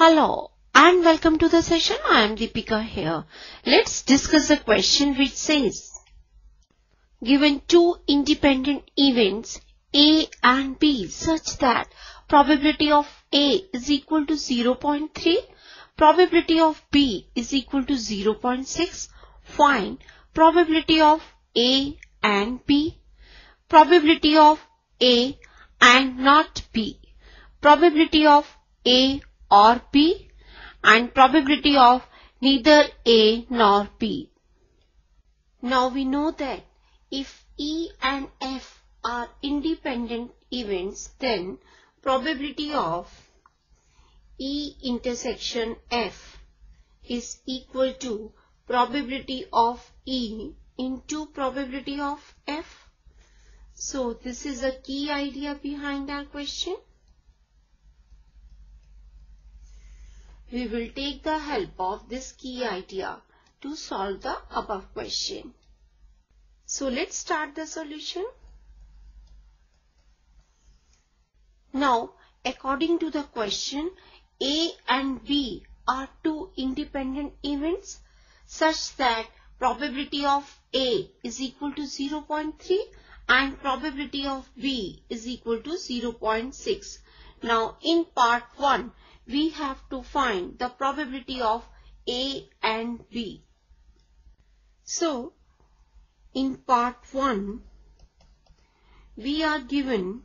Hello and welcome to the session. I am Deepika here. Let's discuss a question which says, given two independent events A and B such that probability of A is equal to 0.3, probability of B is equal to 0.6, find probability of A and B, probability of A and not B, probability of A or B and probability of neither A nor B. Now we know that if E and F are independent events then probability of E intersection F is equal to probability of E into probability of F. So this is a key idea behind our question. We will take the help of this key idea to solve the above question. So let's start the solution. Now, according to the question, A and B are two independent events such that probability of A is equal to 0.3 and probability of B is equal to 0.6. Now, in part 1, we have to find the probability of A and B. So, in part 1, we are given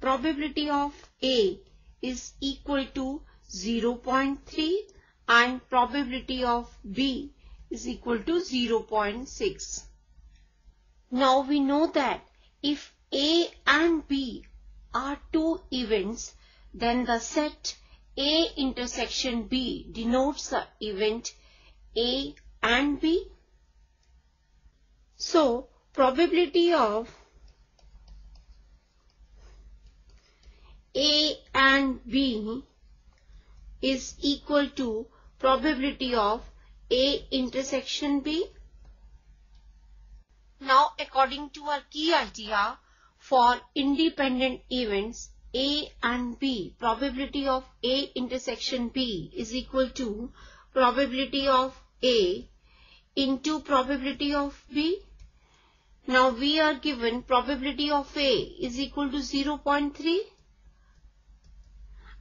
probability of A is equal to 0.3 and probability of B is equal to 0.6. Now we know that if A and B are two events then the set A intersection B denotes the event A and B. So, probability of A and B is equal to probability of A intersection B. Now, according to our key idea, for independent events, a and B, probability of A intersection B is equal to probability of A into probability of B. Now we are given probability of A is equal to 0.3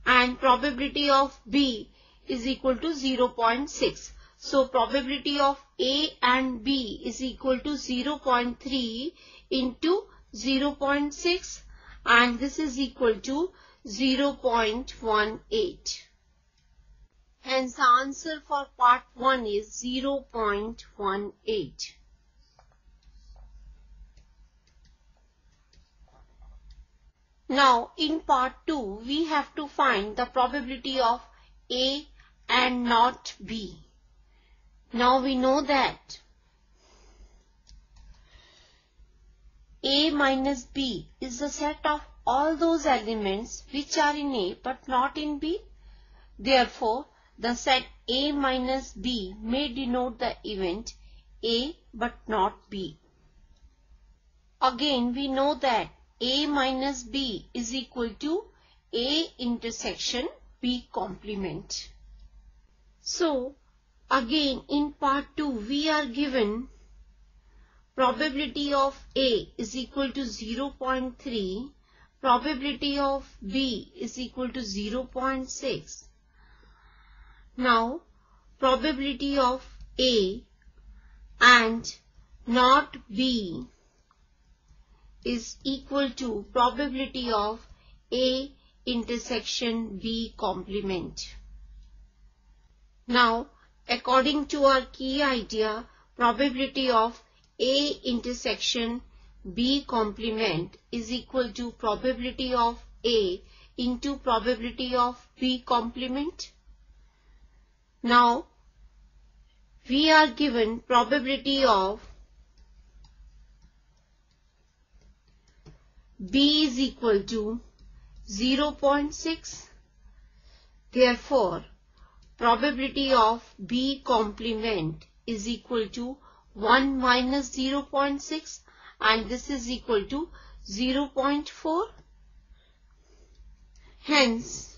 and probability of B is equal to 0.6. So probability of A and B is equal to 0.3 into 0.6 and this is equal to 0.18. Hence the answer for part 1 is 0.18. Now in part 2 we have to find the probability of A and not B. Now we know that A minus B is the set of all those elements which are in A but not in B. Therefore, the set A minus B may denote the event A but not B. Again, we know that A minus B is equal to A intersection B complement. So, again in part 2 we are given probability of A is equal to 0.3, probability of B is equal to 0.6. Now, probability of A and not B is equal to probability of A intersection B complement. Now, according to our key idea, probability of a intersection B complement is equal to probability of A into probability of B complement. Now, we are given probability of B is equal to 0.6. Therefore, probability of B complement is equal to 1 minus 0.6 and this is equal to 0.4. Hence,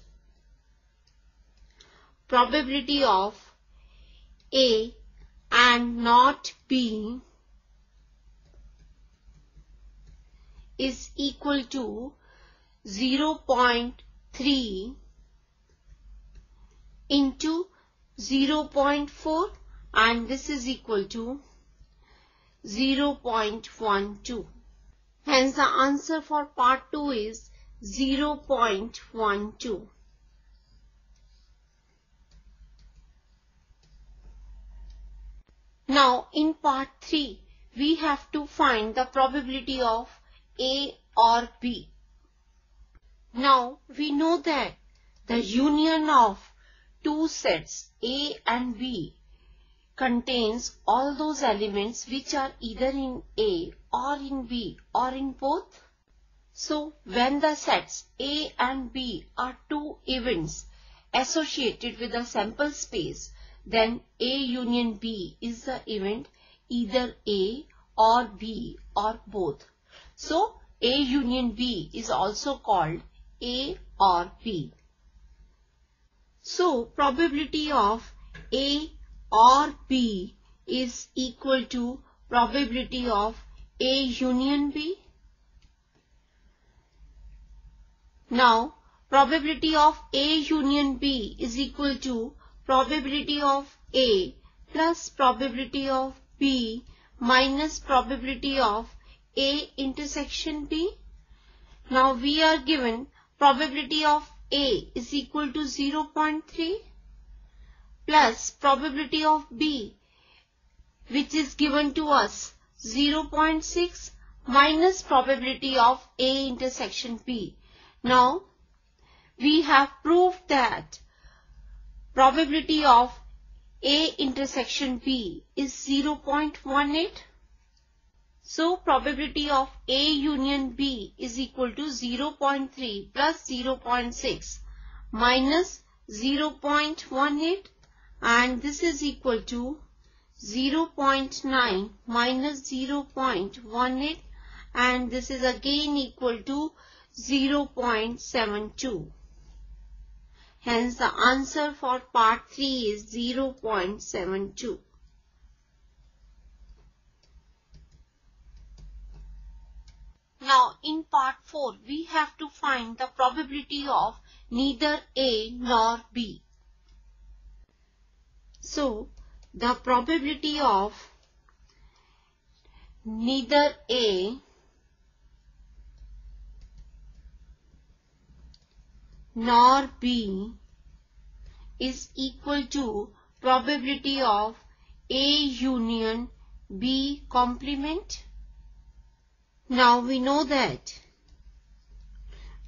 probability of A and not B is equal to 0.3 into 0.4 and this is equal to 0.12. Hence the answer for part 2 is 0.12. Now in part 3 we have to find the probability of A or B. Now we know that the union of two sets A and B contains all those elements which are either in A or in B or in both. So when the sets A and B are two events associated with a sample space, then A union B is the event either A or B or both. So A union B is also called A or B. So probability of A or B is equal to probability of A union B. Now probability of A union B is equal to probability of A plus probability of B minus probability of A intersection B. Now we are given probability of a is equal to 0.3 plus probability of B which is given to us 0.6 minus probability of A intersection B. Now we have proved that probability of A intersection B is 0.18 so probability of A union B is equal to 0.3 plus 0.6 minus 0.18 and this is equal to 0.9 minus 0.18 and this is again equal to 0.72. Hence the answer for part 3 is 0.72. Now in part 4 we have to find the probability of neither A nor B. So the probability of neither A nor B is equal to probability of A union B complement. Now we know that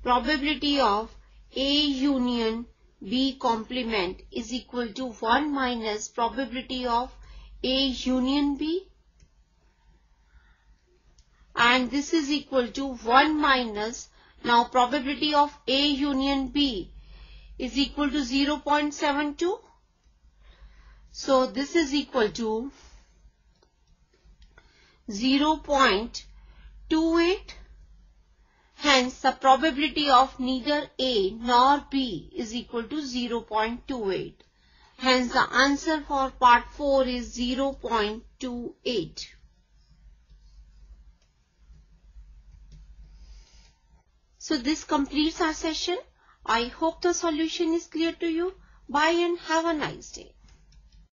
probability of A union B complement is equal to 1 minus probability of A union B and this is equal to 1 minus now probability of A union B is equal to 0.72 so this is equal to 0.72 28. Hence, the probability of neither A nor B is equal to 0.28. Hence, the answer for part 4 is 0.28. So, this completes our session. I hope the solution is clear to you. Bye and have a nice day.